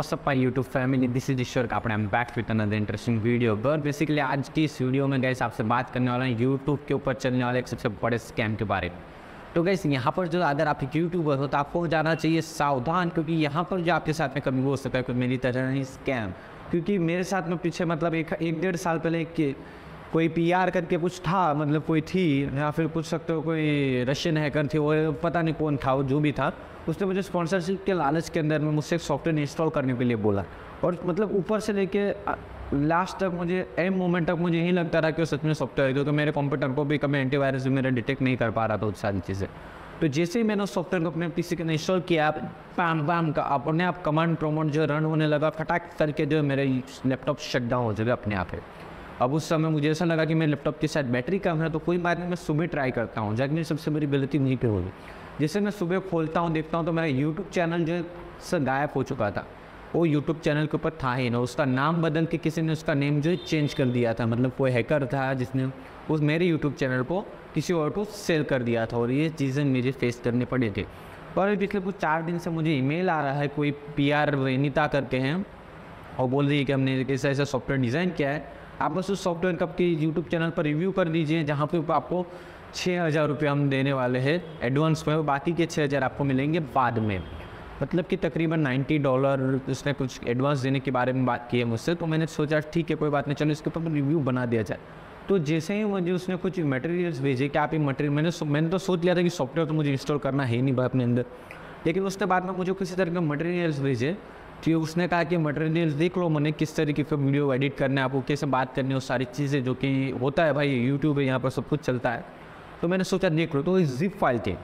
what's up YouTube YouTube this is Ishwar Kapde am back with another interesting video but basically आज की इस video में gas आपसे बात करने वाला हूँ यूट्यूब के ऊपर चलने वाले एक सबसे बड़े स्कैम के बारे में। तो गैस यहाँ पर जो अगर आप यूट्यूबर हो तो आपको जाना चाहिए सावधान, क्योंकि यहाँ पर जो आपके साथ में कभी हो सकता है, कोई मेरी तरह नहीं स्कैम क्योंकि मेरे साथ में पीछे मतलब एक एक डेढ़ साल पहले एक कोई पी आर करके कुछ था मतलब कोई थी, या फिर पूछ सकते हो कोई रशियन हैकर थी, वो पता नहीं कौन था, वो जो भी था, उसने मुझे स्पॉन्सरशिप के लालच के अंदर में मुझसे एक सॉफ्टवेयर इंस्टॉल करने के लिए बोला। और मतलब ऊपर से लेके लास्ट तक मुझे एम मोमेंट तक मुझे यही लगता रहा कि वो सच में सॉफ्टवेयर क्योंकि मेरे कंप्यूटर को भी कभी एंटीवायरस भी मेरा डिटेक्ट नहीं कर पा रहा था उस सारी चीज़ें। तो जैसे ही मैंने उस सॉफ्टवेयर को अपने पीसी के इंस्टॉल किया पैम पैम का अपने आप कमांड प्रोमोट जो रन होने लगा, फटाक करके जो मेरे लैपटॉप शट डाउन हो जाएगा अपने आप है। अब उस समय मुझे ऐसा लगा कि मेरे लैपटॉप के साथ बैटरी कम है तो कोई बात नहीं, मैं सुबह ट्राई करता हूँ। जाकर मेरी सबसे बड़ी गलती नहीं पर होगी। जैसे मैं सुबह खोलता हूँ, देखता हूँ तो मेरा यूट्यूब चैनल जो है गायब हो चुका था। वो यूट्यूब चैनल के ऊपर था ही ना उसका नाम बदल के किसी ने उसका नेम जो है चेंज कर दिया था। मतलब कोई हैकर था जिसने उस मेरे यूट्यूब चैनल को किसी और को सेल कर दिया था और ये चीज़ें मुझे फेस करनी पड़ी थी। और पिछले कुछ चार दिन से मुझे ईमेल आ रहा है, कोई पी आर वेनिता करके हैं। और बोल रही है कि हमने ऐसा ऐसा सॉफ्टवेयर डिज़ाइन किया है। आप बस उस सॉफ्टवेयर का आपके यूट्यूब चैनल पर रिव्यू कर दीजिए, जहाँ पे आपको छः हज़ार रुपये हम देने वाले हैं एडवांस में बाकी के छः हज़ार आपको मिलेंगे बाद में। मतलब कि तकरीबन 90 डॉलर उसने कुछ एडवांस देने के बारे में बात की है मुझसे तो मैंने सोचा ठीक है, कोई बात नहीं, चलो इसके ऊपर रिव्यू बना दिया जाए। तो जैसे ही मुझे उसने कुछ मटेरियल्स भेजे कि आप ये मटेरियल मैंने मैंने तो सोच लिया था कि सॉफ्टवेयर तो मुझे इंस्टॉल करना है नहीं भाई अपने अंदर। लेकिन उसके बाद में मुझे किसी तरह के मटेरियल्स भेजे तो उसने कहा कि मटेरियल देख लो मैंने किस तरीके का वीडियो एडिट करना है, आपको कैसे बात करनी है सारी चीज़ें जो कि होता है भाई यूट्यूब है यहाँ पर सब कुछ चलता है। तो मैंने सोचा देख लो तो इस जिप फ़ाइल थी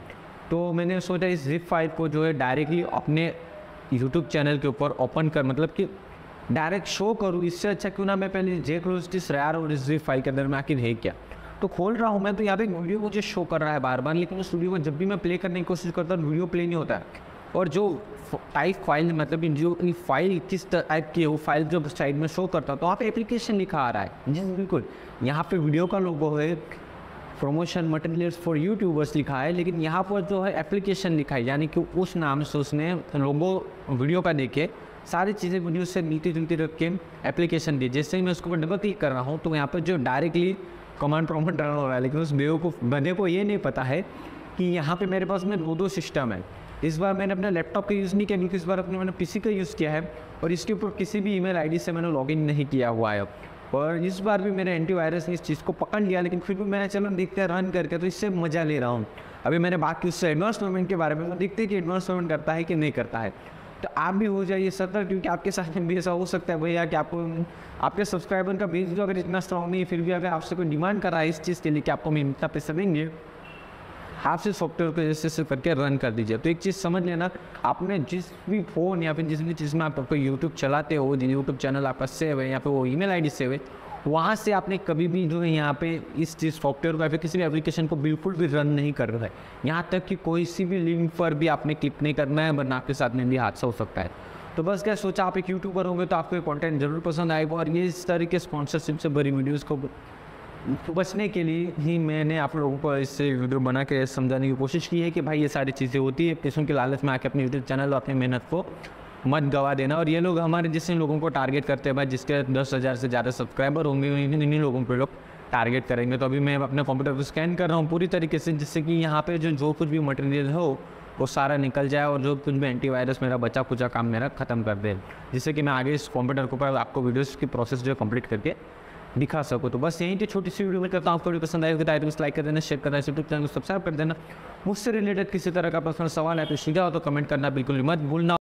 तो मैंने सोचा इस जिप फ़ाइल को जो है डायरेक्टली अपने यूट्यूब चैनल के ऊपर ओपन कर मतलब कि डायरेक्ट शो करूँ, इससे अच्छा क्यों ना मैं पहले लूँ इस यार और इस जिप फ़ाइल के अंदर में आखिर है क्या। तो खोल रहा हूँ मैं तो यहाँ पे वीडियो मुझे शो कर रहा है बार बार, लेकिन उस वीडियो को जब भी मैं प्ले करने की कोशिश करता हूँ वीडियो प्ले नहीं होता है। और जो टाइप फ़ाइल मतलब जो फ़ाइल किस टाइप की है फ़ाइल जो साइड में शो करता है तो वहाँ पे एप्लीकेशन लिखा आ रहा है। जी, बिल्कुल। यहाँ पे वीडियो का लोगो है प्रमोशन मटेरियल्स फॉर यूट्यूबर्स लिखा है, लेकिन यहाँ पर जो है एप्लीकेशन लिखा है, यानी कि उस नाम से उसने लोगो वीडियो का देखे सारी चीज़ें वीडियो से मिलती जुलती रख के एप्लीकेशन दी। जैसे ही मैं उसको डबल क्लिक कर रहा हूँ तो यहाँ पर जो डायरेक्टली कमांड प्रमोट डालना हो रहा है, लेकिन उस बेव को, बंदे को ये नहीं पता है कि यहाँ पे मेरे पास में दो दो सिस्टम है। इस बार मैंने अपने लैपटॉप का यूज़ नहीं किया, क्योंकि इस बार अपने मैंने पीसी का यूज़ किया है और इसके ऊपर किसी भी ईमेल आईडी से मैंने लॉगिन नहीं किया हुआ है और इस बार भी मेरे एंटीवायरस ने इस चीज़ को पकड़ लिया, लेकिन फिर भी मैं, चलो देखते हैं रन करके तो इससे मज़ा ले रहा हूँ। अभी मैंने बात की उससे एडवांस पेमेंट के बारे में देखते हैं कि एडवांस पेमेंट करता है कि नहीं करता है। तो आप भी हो जाइए सतर्क, क्योंकि आपके साथ में भी ऐसा हो सकता है भैया कि आपको आपके सब्सक्राइबर का बेस जो अगर इतना स्ट्रॉन्ग नहीं है, फिर भी अगर आपसे कोई डिमांड करा है इस चीज़ के लिए कि आपको मैं इतना पैसा देंगे आप से सॉफ्टवेयर को जैसे से करके रन कर दीजिए। तो एक चीज़ समझ लेना, आपने जिस भी फ़ोन या फिर जिस भी चीज़ में आप कोई यूट्यूब चलाते हो, जिन यूट्यूब चैनल आपका सेव है या फिर वो ईमेल आईडी सेव है, वहाँ से आपने कभी भी जो है यहाँ पे इस चीज़ सॉफ्टवेयर को या फिर किसी भी एप्लीकेशन को बिल्कुल भी रन नहीं कर रहा। है यहाँ तक कि कोई सी भी लिंक पर भी आपने क्लिक नहीं करना है, वरना आपके साथ में भी हादसा हो सकता है। तो बस क्या सोचा, आप एक यूट्यूबर होंगे तो आपको कंटेंट ज़रूर पसंद आएगा और ये इस तरह के स्पॉन्सरशिप से बड़ी वीडियोज़ को तो बचने के लिए ही मैंने आप लोगों को इससे वीडियो बना के समझाने की कोशिश की है कि भाई ये सारी चीज़ें होती है। पैसों के लालच में आके अपने यूट्यूब चैनल और अपनी मेहनत को मत गवा देना। और ये लोग हमारे जिस लोगों को टारगेट करते हैं, भाई जिसके दस हज़ार से ज़्यादा सब्सक्राइबर होंगे इन्हीं लोगों को लोग टारगेट करेंगे। तो अभी मैं अपने कंप्यूटर को स्कैन कर रहा हूँ पूरी तरीके से, जिससे कि यहाँ पे जो जो कुछ भी मटेरियल हो, वो सारा निकल जाए और जो कुछ भी एंटीवायरस मेरा बचा कुचा काम मेरा ख़त्म कर दे। जिससे कि मैं आगे इस कंप्यूटर के ऊपर आपको वीडियोस की प्रोसेस जो है कंप्लीट करके दिखा सको। तो बस यहीं पर छोटी सी वीडियो में करता हूँ। आपको पसंद आएगी तो लाइक कर देना शेयर करना यूट्यूब चैनल को सब्सक्राइब कर देना। मुझसे रिलेटेड किसी तरह का पर्सनल सवाल है तो सीधा हो तो कमेंट करना, बिल्कुल मत भूलना।